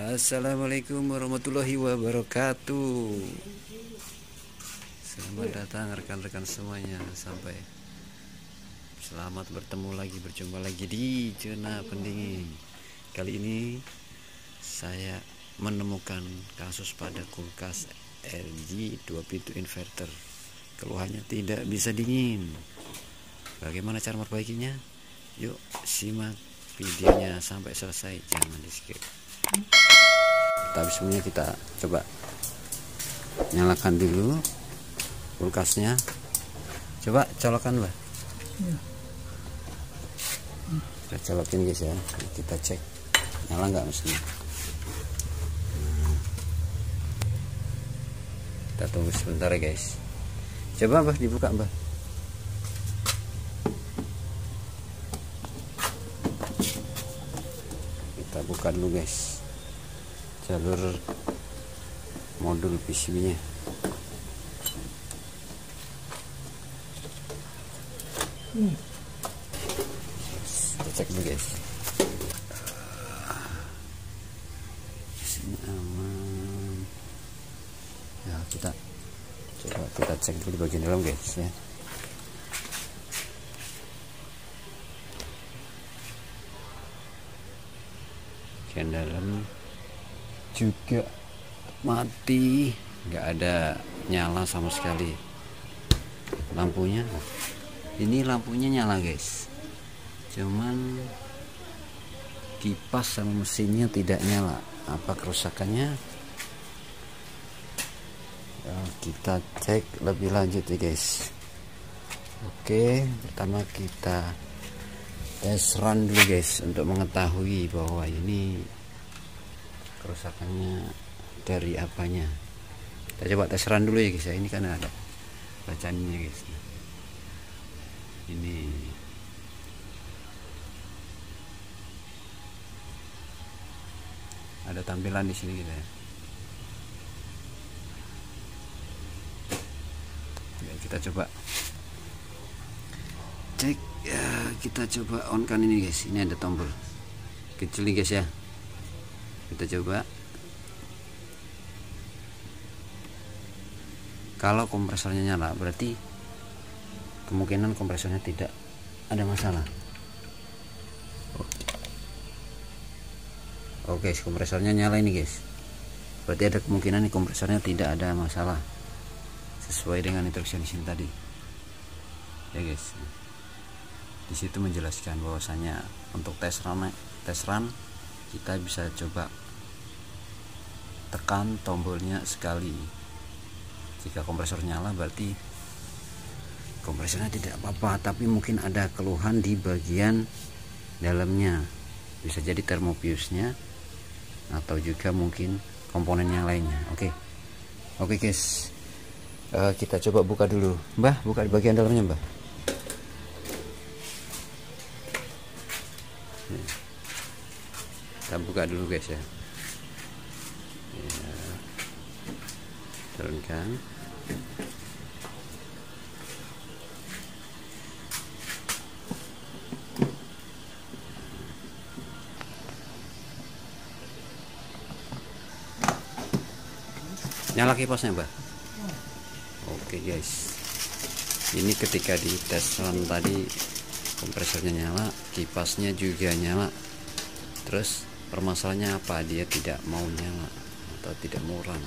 Assalamualaikum warahmatullahi wabarakatuh. Selamat datang rekan-rekan semuanya. Sampai Selamat bertemu lagi Berjumpa lagi di Zona Pendingin. Kali ini Saya menemukan kasus pada kulkas LG 2 pintu inverter. Keluhannya tidak bisa dingin. Bagaimana cara memperbaikinya? Yuk simak videonya. Sampai selesai Jangan di skip tapi semuanya kita coba nyalakan dulu kulkasnya. Coba colokan lah ya. kita colokin guys ya. Kita cek. Nyala nggak mesinnya kita tunggu sebentar ya guys. Coba mbah dibuka mbah kita buka dulu guys jalur modul PCB nya hmm. kita cek dulu guys. Sini aman. Ya kita coba kita cek dulu di bagian dalam guys ya. Bagian dalam juga. Mati. Nggak ada nyala sama sekali. Lampunya? Ini lampunya nyala guys. Cuman kipas sama mesinnya tidak nyala. Apa kerusakannya? Ya, kita cek lebih lanjut ya guys. Oke pertama kita tes run dulu guys untuk mengetahui bahwa ini kerusakannya dari apanya? Kita coba tes run dulu ya guys. Ya ini kan ada bacanya guys. Ini. Ada tampilan di sini gitu ya. Ya kita coba. Cek ya kita coba on kan ini guys. Ini ada tombol. Kecil nih guys ya kita coba. Kalau kompresornya nyala berarti kemungkinan kompresornya tidak ada masalah. Oke guys kompresornya nyala ini guys. Berarti ada kemungkinan kompresornya tidak ada masalah sesuai dengan instruksi di sini tadi. Ya guys. Di situ menjelaskan bahwasanya untuk tes run tes run kita bisa coba tekan tombolnya sekali. Jika kompresor nyala berarti kompresornya tidak apa-apa tapi mungkin ada keluhan di bagian dalamnya. Bisa jadi termopiusnya atau juga mungkin komponen yang lainnya. Oke. Oke guys. Uh, kita coba buka dulu. Mbah buka di bagian dalamnya mbah kita buka dulu guys ya, ya. turunkan. Nyala kipasnya mbak? Oke guys. Ini ketika di tes run tadi kompresornya nyala kipasnya juga nyala. Terus permasalahannya apa? Dia tidak mau nyala atau tidak mau run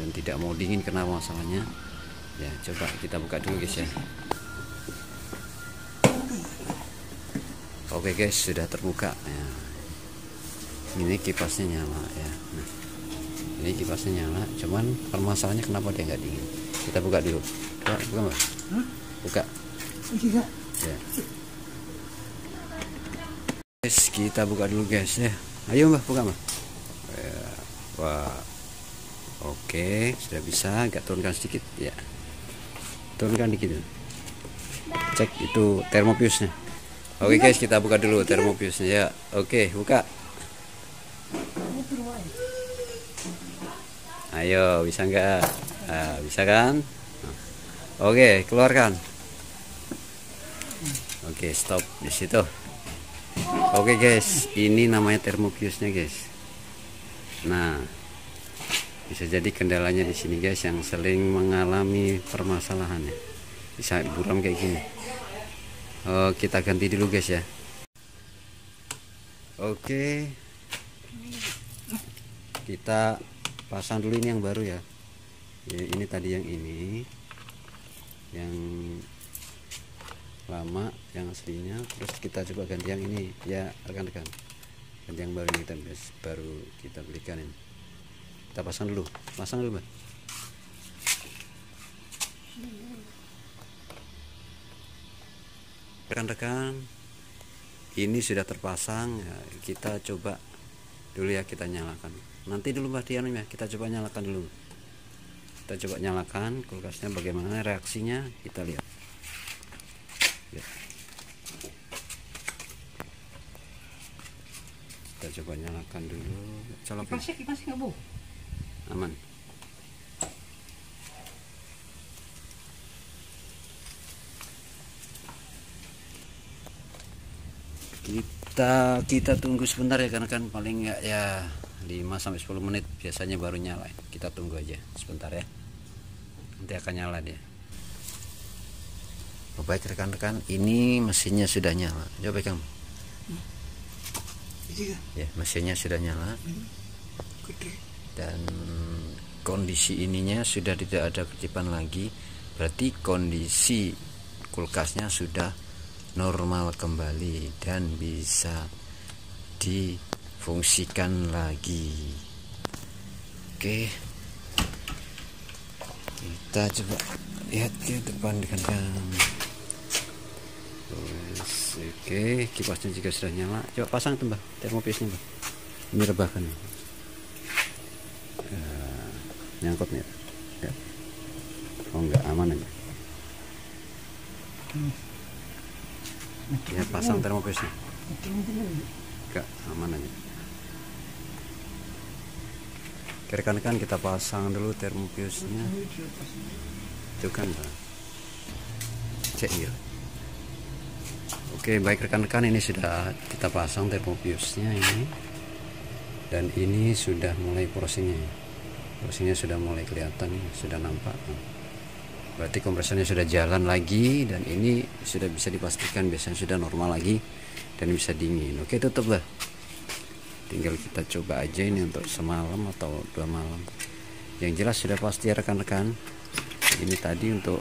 dan tidak mau dingin karena masalahnya. Ya coba kita buka dulu guys ya. Oke guys sudah terbuka ya. ini kipasnya nyala ya. Nah, ini kipasnya nyala cuman permasalahannya kenapa dia nggak dingin? Kita buka dulu. Buka buka mbak buka. Ya kita buka dulu guys ya ayo mbak buka mbak ya, wah. Oke sudah bisa. Agak turunkan sedikit ya. Turunkan dikit cek itu termopiusnya oke guys kita buka dulu termopiusnya ya. Oke buka. Ayo bisa enggak nah, bisa kan? Oke keluarkan. Oke stop di situ oke guys. Ini namanya termopiusnya guys. Nah bisa jadi kendalanya di sini guys yang sering mengalami permasalahan ya. Bisa buram kayak gini. Oh, kita ganti dulu guys ya. Oke. Kita pasang dulu ini yang baru ya, ya ini tadi yang ini. Yang lama yang aslinya. Terus kita coba ganti yang ini. Ya rekan-rekan. Ganti yang baru ini kita baru kita belikan ini. Kita pasang dulu. Pasang dulu mbak. Rekan-rekan ini sudah terpasang. Ya, kita coba dulu ya kita nyalakan. Nanti dulu mbak Dian ya kita coba nyalakan dulu. Kita coba nyalakan kulkasnya bagaimana reaksinya kita lihat ya. Kita coba nyalakan dulu. Colokin kipasnya kipasnya nggak bu? Aman. Kita kita tunggu sebentar ya karena kan paling nggak ya 5 sampai 10 menit. Biasanya baru nyala. Kita tunggu aja sebentar ya. Nanti akan nyala dia. Oh, baik rekan-rekan ini mesinnya sudah nyala. Coba kamu ya mesinnya sudah nyala. Dan kondisi ininya sudah tidak ada ketipan lagi. Berarti kondisi kulkasnya sudah normal kembali dan bisa difungsikan lagi. Oke. Kita coba lihat ke depan dengan oke kipasnya juga sudah nyala. Coba pasang tuh mbak termopisnya mbak ini rebahkan uh, nyangkut nih. Ya. oh enggak aman aja hmm ya pasang termopisnya. Enggak aman aja. Rekan-rekan kita pasang dulu termopiusnya itu kan cek ya oke baik rekan-rekan ini sudah kita pasang termopiusnya ini. Dan ini sudah mulai crossingnya crossingnya sudah mulai kelihatan sudah nampak. Berarti kompresornya sudah jalan lagi dan ini sudah bisa dipastikan biasanya sudah normal lagi dan bisa dingin. Oke tutup lah tinggal kita coba aja ini untuk semalam atau dua malam. Yang jelas sudah pasti rekan-rekan. Ini tadi untuk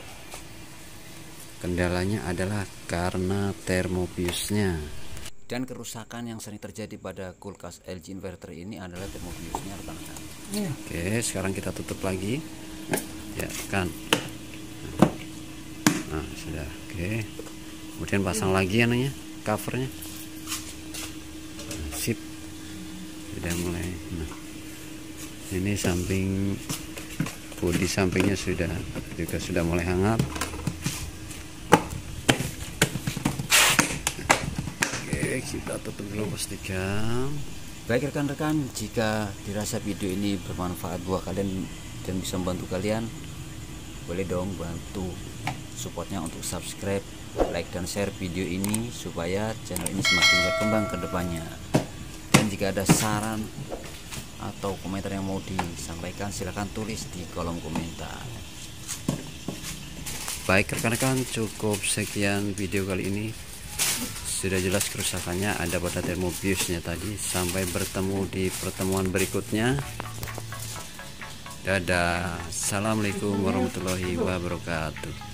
kendalanya adalah karena termopiusnya dan kerusakan yang sering terjadi pada kulkas LG inverter ini adalah termopiusnya rekan-rekan. Iya. oke sekarang kita tutup lagi. Ya kan? Nah sudah. Oke. Kemudian pasang lagi anunya covernya. Nah, sip. Sudah mulai. Nah ini samping bodi sampingnya sudah juga sudah mulai hangat oke kita tutup dulu pastikan baik rekan-rekan jika dirasa video ini bermanfaat buat kalian dan bisa membantu kalian boleh dong bantu supportnya untuk subscribe, like dan share video ini supaya channel ini semakin berkembang ke depannya. Dan jika ada saran atau komentar yang mau disampaikan silahkan tulis di kolom komentar. Baik rekan-rekan cukup sekian video kali ini sudah jelas kerusakannya ada pada termobiusnya tadi. Sampai bertemu di pertemuan berikutnya. Dadah. Assalamualaikum warahmatullahi wabarakatuh